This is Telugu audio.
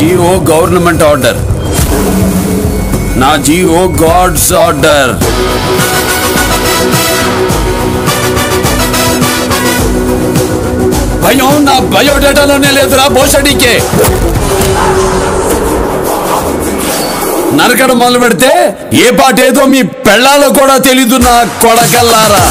GO government order. నా జీవో గాడ్స్ ఆర్డర్. భయం నా బయోడేటాలోనే లేదురా భోషడికే నరకడం మొదలు పెడితే ఏ పాట ఏదో మీ పెళ్ళాలో కూడా తెలీదు నా కొడకల్లారా.